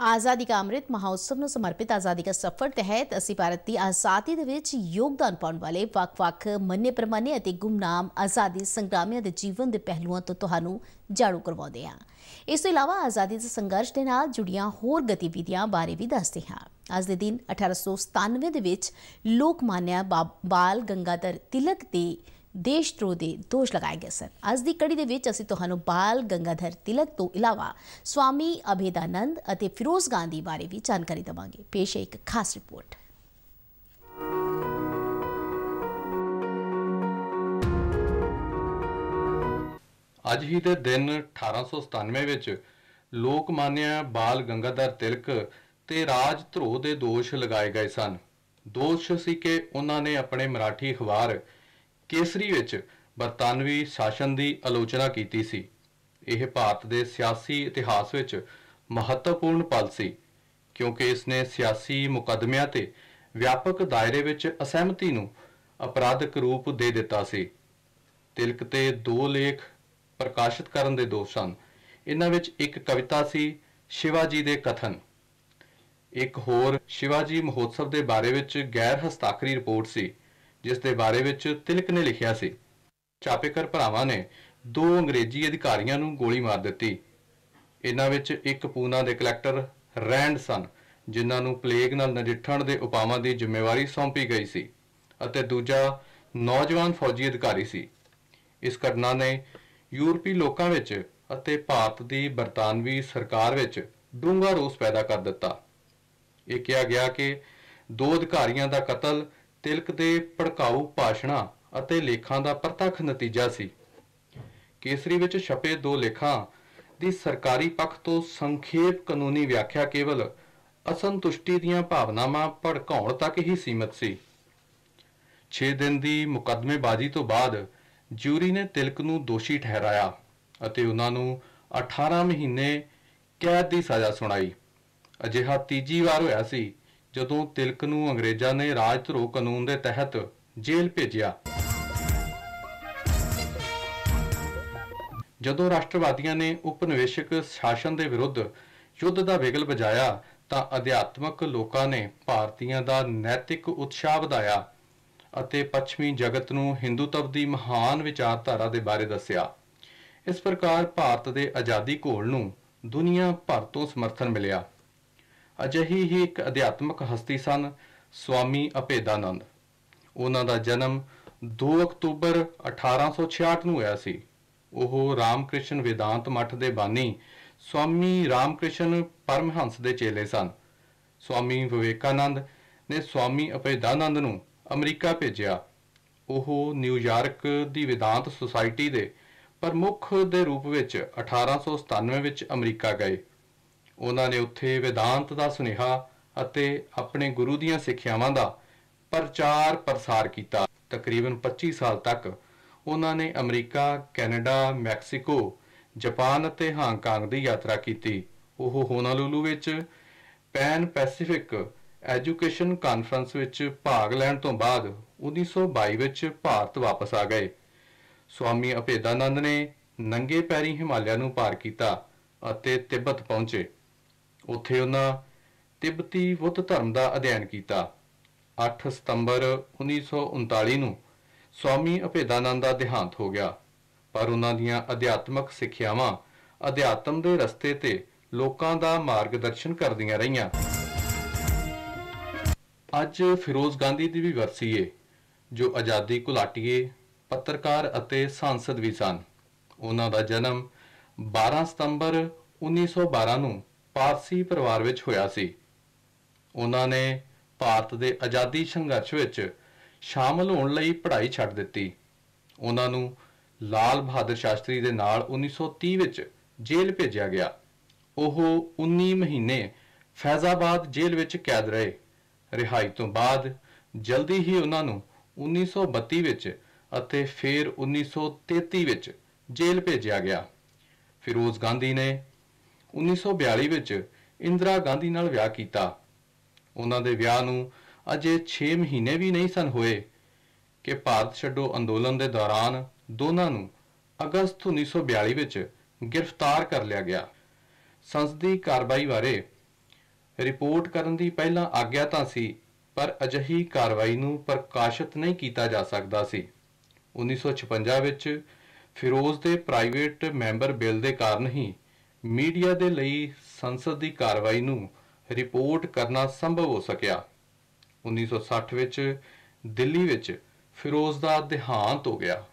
ਆਜ਼ਾਦੀ ਕਾ ਅੰਮ੍ਰਿਤ ਮਹੋਤਸਵ ਨੂੰ ਸਮਰਪਿਤ ਆਜ਼ਾਦੀ ਕਾ ਸਫ਼ਰ ਤਹਿਤ ਅਸੀਂ ਭਾਰਤ ਦੀ ਆਜ਼ਾਦੀ ਦੇ ਵਿੱਚ ਯੋਗਦਾਨ ਪਾਉਣ ਵਾਲੇ ਵੱਖ-ਵੱਖ ਮੰਨੇ ਪ੍ਰਮਾਣੇ ਅਤੇ ਗੁੰਮਨਾਮ ਆਜ਼ਾਦੀ ਸੰਗਰਾਮੀਆਂ ਦੇ ਜੀਵਨ ਦੇ ਪਹਿਲੂਆਂ ਤੋਂ ਤੁਹਾਨੂੰ ਜਾਣੂ ਕਰਵਾਉਂਦੇ ਹਾਂ। ਇਸ ਤੋਂ ਇਲਾਵਾ ਆਜ਼ਾਦੀ ਦੇ ਸੰਘਰਸ਼ ਦੇ ਨਾਲ ਜੁੜੀਆਂ ਹੋਰ ਗਤੀਵਿਧੀਆਂ ਬਾਰੇ ਵੀ ਦੱਸਦੇ ਹਾਂ। ਅੱਜ ਦੇ ਦਿਨ 1897 ਦੇ ਵਿੱਚ ਲੋਕ ਮਾਨਿਆ ਬਾਲ ਗੰਗਾਧਰ ਤਿਲਕ ਦੇ ਦੇਸ਼ਦਰੋਹ ਦੇ ਦੋਸ਼ ਲਗਾਏ ਗਏ ਸਨ। ਅੱਜ ਦੀ ਕੜੀ ਦੇ ਵਿੱਚ ਅਸੀਂ ਤੁਹਾਨੂੰ ਬਾਲ ਗੰਗਾਧਰ ਤਿਲਕ ਤੋਂ ਇਲਾਵਾ ਸਵਾਮੀ ਅਭੇਦਾਨੰਦ ਅਤੇ ਫਿਰੋਜ਼ ਗਾਂਧੀ ਬਾਰੇ ਵੀ ਜਾਣਕਾਰੀ ਦਵਾਂਗੇ। ਪੇਸ਼ ਹੈ ਇੱਕ ਖਾਸ ਰਿਪੋਰਟ। ਅੱਜ ਹੀ ਦੇ ਦਿਨ 1897 ਵਿੱਚ ਲੋਕ ਮਾਨਿਆ ਬਾਲ ਗੰਗਾਧਰ ਤਿਲਕ ਤੇ ਰਾਜ ਧਰੋਹ ਦੇ ਦੋਸ਼ ਲਗਾਏ ਗਏ ਸਨ। ਦੋਸ਼ ਸੀ ਕਿ ਉਹਨਾਂ ਨੇ ਆਪਣੇ ਮਰਾਠੀ ਅਖਬਾਰ ਕੇਸਰੀ ਵਿੱਚ ਬਰਤਾਨਵੀ ਸ਼ਾਸਨ ਦੀ ਆਲੋਚਨਾ ਕੀਤੀ ਸੀ। ਇਹ ਭਾਰਤ ਦੇ ਸਿਆਸੀ ਇਤਿਹਾਸ ਵਿੱਚ ਮਹੱਤਵਪੂਰਨ ਪਲ ਸੀ, ਕਿਉਂਕਿ ਇਸ ਨੇ ਸਿਆਸੀ ਮੁਕੱਦਮਿਆਂ ਤੇ ਵਿਆਪਕ ਦਾਇਰੇ ਵਿੱਚ ਅਸਹਿਮਤੀ ਨੂੰ ਅਪਰਾਧਿਕ ਰੂਪ ਦੇ ਦਿੱਤਾ ਸੀ। ਤਿਲਕ ਤੇ ਦੋ ਲੇਖ ਪ੍ਰਕਾਸ਼ਿਤ ਕਰਨ ਦੇ ਦੋਸ਼ ਸਨ। ਇਹਨਾਂ ਵਿੱਚ ਇੱਕ ਕਵਿਤਾ ਸੀ, ਸ਼ਿਵਾਜੀ ਦੇ ਕਥਨ। ਇੱਕ ਹੋਰ ਸ਼ਿਵਾਜੀ ਮਹੋਤਸਵ ਦੇ ਬਾਰੇ ਵਿੱਚ ਗੈਰ ਹਸਤਾਖਰੀ ਰਿਪੋਰਟ ਸੀ। ਜਿਸ ਦੇ ਬਾਰੇ ਵਿੱਚ ਤਿਲਕ ਨੇ ਲਿਖਿਆ ਸੀ। ਚਾਪੇਕਰ ਭਰਾਵਾਂ ਨੇ ਦੋ ਅੰਗਰੇਜ਼ੀ ਅਧਿਕਾਰੀਆਂ ਨੂੰ ਗੋਲੀ ਮਾਰ ਦਿੱਤੀ। ਇਹਨਾਂ ਵਿੱਚ ਇੱਕ ਪੂਨਾ ਦੇ ਕਲੈਕਟਰ ਰੈਂਡ ਸਨ, ਜਿਨ੍ਹਾਂ ਨੂੰ ਪਲੇਗ ਨਾਲ ਨਜਿੱਠਣ ਦੇ ਉਪਾਵਾਂ ਦੀ ਜ਼ਿੰਮੇਵਾਰੀ ਸੌਂਪੀ ਗਈ ਸੀ ਅਤੇ ਦੂਜਾ ਨੌਜਵਾਨ ਫੌਜੀ ਅਧਿਕਾਰੀ ਸੀ। ਇਸ ਘਟਨਾ ਨੇ ਯੂਰਪੀ ਲੋਕਾਂ ਵਿੱਚ ਅਤੇ ਭਾਰਤ ਦੀ ਬਰਤਾਨਵੀ ਸਰਕਾਰ ਵਿੱਚ ਡੂੰਘਾ ਰੋਸ ਪੈਦਾ ਕਰ ਦਿੱਤਾ। ਇਹ ਕਿਹਾ ਗਿਆ ਕਿ ਦੋ ਅਧਿਕਾਰੀਆਂ ਦਾ ਕਤਲ ਤਿਲਕ ਦੇ ਭੜਕਾਊ ਭਾਸ਼ਣਾਂ ਅਤੇ ਲੇਖਾਂ ਦਾ ਪ੍ਰਤੱਖ ਨਤੀਜਾ ਸੀ। ਕੇਸਰੀ ਵਿੱਚ ਛਪੇ ਦੋ ਲੇਖਾਂ ਦੀ ਸਰਕਾਰੀ ਪੱਖ ਤੋਂ ਸੰਖੇਪ ਕਾਨੂੰਨੀ ਵਿਆਖਿਆ ਕੇਵਲ ਅਸੰਤੁਸ਼ਟੀ ਦੀਆਂ ਭਾਵਨਾਵਾਂ ਭੜਕਾਉਣ ਤੱਕ ਹੀ ਸੀਮਤ ਸੀ। 6 ਦਿਨ ਦੀ ਮੁਕੱਦਮੇਬਾਜ਼ੀ ਤੋਂ ਬਾਅਦ ਜੂਰੀ ਨੇ ਤਿਲਕ ਨੂੰ ਦੋਸ਼ੀ ਠਹਿਰਾਇਆ ਅਤੇ ਉਹਨਾਂ ਨੂੰ 18 ਮਹੀਨੇ ਕੈਦ ਦੀ ਸਜ਼ਾ ਸੁਣਾਈ। ਅਜਿਹਾ ਤੀਜੀ ਵਾਰ ਹੋਇਆ ਸੀ ਜਦੋਂ ਤਿਲਕ ਨੂੰ ਅੰਗਰੇਜ਼ਾਂ ਨੇ ਰਾਜ ਧਰੋ ਕਾਨੂੰਨ ਦੇ ਤਹਿਤ ਜੇਲ੍ਹ ਭੇਜਿਆ। ਜਦੋਂ ਰਾਸ਼ਟਰਵਾਦੀਆਂ ਨੇ ਉਪਨਿਵੇਸ਼ਕ ਸ਼ਾਸਨ ਦੇ ਵਿਰੁੱਧ ਯੁੱਧ ਦਾ ਵਿਗਲ ਵਜਾਇਆ, ਤਾਂ ਅਧਿਆਤਮਕ ਲੋਕਾਂ ਨੇ ਭਾਰਤੀਆਂ ਦਾ ਨੈਤਿਕ ਉਤਸ਼ਾਹ ਵਧਾਇਆ ਅਤੇ ਪੱਛਮੀ ਜਗਤ ਨੂੰ ਹਿੰਦੂਤਵ ਦੀ ਮਹਾਨ ਵਿਚਾਰਧਾਰਾ ਦੇ ਬਾਰੇ ਦੱਸਿਆ। ਇਸ ਪ੍ਰਕਾਰ ਭਾਰਤ ਦੇ ਆਜ਼ਾਦੀ ਘੋਲ ਨੂੰ ਦੁਨੀਆ ਭਰ ਤੋਂ ਸਮਰਥਨ ਮਿਲਿਆ। ਅਜਿਹੀ ਹੀ ਇੱਕ ਅਧਿਆਤਮਕ ਹਸਤੀ ਸਨ, ਸਵਾਮੀ ਅਪੇਦਾਨੰਦ ਉਹਨਾਂ ਦਾ ਜਨਮ 2 ਅਕਤੂਬਰ 1866 ਨੂੰ ਹੋਇਆ ਸੀ। ਉਹ ਰਾਮਕ੍ਰਿਸ਼ਨ ਵੇਦਾਂਤ ਮੱਠ ਦੇ ਬਾਨੀ ਸਵਾਮੀ ਰਾਮਕ੍ਰਿਸ਼ਨ ਪਰਮਹੰਸ ਦੇ ਚੇਲੇ ਸਨ। ਸਵਾਮੀ ਵਿਵੇਕਾਨੰਦ ਨੇ ਸਵਾਮੀ ਅਪੇਦਾਨੰਦ ਨੂੰ ਅਮਰੀਕਾ ਭੇਜਿਆ। ਉਹ ਨਿਊਯਾਰਕ ਦੀ ਵੇਦਾਂਤ ਸੁਸਾਇਟੀ ਦੇ ਪ੍ਰਮੁੱਖ ਦੇ ਰੂਪ ਵਿੱਚ 1897 ਵਿੱਚ ਅਮਰੀਕਾ ਗਏ। ਉਹਨਾਂ ਨੇ ਉੱਥੇ ਵਿਦਾਂਤ ਦਾ ਸੁਨੇਹਾ ਅਤੇ ਆਪਣੇ ਗੁਰੂ ਦੀਆਂ ਸਿੱਖਿਆਵਾਂ ਦਾ ਪ੍ਰਚਾਰ ਪ੍ਰਸਾਰ ਕੀਤਾ। ਤਕਰੀਬਨ 25 ਸਾਲ ਤੱਕ ਉਹਨਾਂ ਨੇ ਅਮਰੀਕਾ, ਕੈਨੇਡਾ, ਮੈਕਸੀਕੋ, ਜਾਪਾਨ ਅਤੇ ਹਾਂਗਕਾਂਗ ਦੀ ਯਾਤਰਾ ਕੀਤੀ। ਉਹ ਹੋਨਾਲੂਲੂ ਵਿੱਚ ਪੈਨ ਪੈਸੀਫਿਕ ਐਜੂਕੇਸ਼ਨ ਕਾਨਫਰੰਸ ਵਿੱਚ ਭਾਗ ਲੈਣ ਤੋਂ ਬਾਅਦ 1922 ਵਿੱਚ ਭਾਰਤ ਵਾਪਸ ਆ ਗਏ। ਸਵਾਮੀ ਅਭੇਦਾਨੰਦ ਨੇ ਨੰਗੇ ਪੈਰੀ ਹਿਮਾਲਿਆ ਨੂੰ ਪਾਰ ਕੀਤਾ ਅਤੇ ਤਿੱਬਤ ਪਹੁੰਚੇ। ਉੱਥੇ ਉਹਨਾਂ ਤਿੱਬਤੀ ਬੁੱਧ ਧਰਮ ਦਾ ਅਧਿਐਨ ਕੀਤਾ। 8 ਸਤੰਬਰ 1939 ਨੂੰ ਸਵਾਮੀ ਅਭੇਦਾਨੰਦ ਦਾ ਦੇਹਾਂਤ ਹੋ ਗਿਆ। ਪਰ ਉਹਨਾਂ ਦੀਆਂ ਅਧਿਆਤਮਕ ਸਿੱਖਿਆਵਾਂ ਅਧਿਆਤਮ ਦੇ ਰਸਤੇ ਤੇ ਲੋਕਾਂ ਦਾ ਮਾਰਗਦਰਸ਼ਨ ਕਰਦੀਆਂ ਰਹੀਆਂ। ਅੱਜ ਫਿਰੋਜ਼ ਗਾਂਧੀ ਦੀ ਵੀ ਵਰਸੀ ਏ, ਜੋ ਆਜ਼ਾਦੀ ਘੁਲਾਟੀਏ, ਪੱਤਰਕਾਰ ਅਤੇ ਸੰਸਦ ਵੀ ਸਨ। ਉਹਨਾਂ ਦਾ ਜਨਮ 12 ਸਤੰਬਰ 1912 ਨੂੰ ਪਾਰਸੀ ਪਰਿਵਾਰ ਵਿੱਚ ਹੋਇਆ ਸੀ। ਉਹਨਾਂ ਨੇ ਭਾਰਤ ਦੇ ਆਜ਼ਾਦੀ ਸੰਘਰਸ਼ ਵਿੱਚ ਸ਼ਾਮਲ ਹੋਣ ਲਈ ਪੜ੍ਹਾਈ ਛੱਡ ਦਿੱਤੀ। ਉਹਨਾਂ ਨੂੰ ਲਾਲ ਬਹਾਦਰ ਸ਼ਾਸਤਰੀ ਦੇ ਨਾਲ 1930 ਵਿੱਚ ਜੇਲ੍ਹ ਭੇਜਿਆ ਗਿਆ। ਉਹ 19 ਮਹੀਨੇ ਫੈਜ਼ਾਬਾਦ ਜੇਲ੍ਹ ਵਿੱਚ ਕੈਦ ਰਹੇ। ਰਿਹਾਈ ਤੋਂ ਬਾਅਦ ਜਲਦੀ ਹੀ ਉਹਨਾਂ ਨੂੰ 1932 ਵਿੱਚ ਅਤੇ ਫਿਰ 1933 ਵਿੱਚ ਜੇਲ੍ਹ ਭੇਜਿਆ ਗਿਆ। ਫਿਰੋਜ਼ ਗਾਂਧੀ ਨੇ 1942 ਵਿੱਚ ਇੰਦਰਾ ਗਾਂਧੀ ਨਾਲ ਵਿਆਹ ਕੀਤਾ। ਉਹਨਾਂ ਦੇ ਵਿਆਹ ਨੂੰ ਅਜੇ 6 ਮਹੀਨੇ ਵੀ ਨਹੀਂ ਸਨ ਹੋਏ ਕਿ ਭਾਰਤ ਛੱਡੋ ਅੰਦੋਲਨ ਦੇ ਦੌਰਾਨ ਦੋਨਾਂ ਨੂੰ ਅਗਸਤ 1942 ਵਿੱਚ ਗ੍ਰਿਫਤਾਰ ਕਰ ਲਿਆ ਗਿਆ। ਸੰਸਦੀ ਕਾਰਵਾਈ ਬਾਰੇ ਰਿਪੋਰਟ ਕਰਨ ਦੀ ਪਹਿਲਾਂ ਆਗਿਆ ਤਾਂ ਸੀ, ਪਰ ਅਜਿਹੀ ਕਾਰਵਾਈ ਨੂੰ ਪ੍ਰਕਾਸ਼ਿਤ ਨਹੀਂ ਕੀਤਾ ਜਾ ਸਕਦਾ ਸੀ। 1956 ਵਿੱਚ ਫਿਰੋਜ਼ ਦੇ ਪ੍ਰਾਈਵੇਟ ਮੈਂਬਰ ਬਿੱਲ ਦੇ ਕਾਰਨ ਹੀ ਮੀਡੀਆ ਦੇ ਲਈ ਸੰਸਦ ਦੀ ਕਾਰਵਾਈ ਨੂੰ ਰਿਪੋਰਟ ਕਰਨਾ ਸੰਭਵ ਹੋ ਸਕਿਆ। 1960 ਵਿੱਚ ਦਿੱਲੀ ਵਿੱਚ ਫਿਰੋਜ਼ ਦਾ ਦੇਹਾਂਤ ਹੋ ਗਿਆ।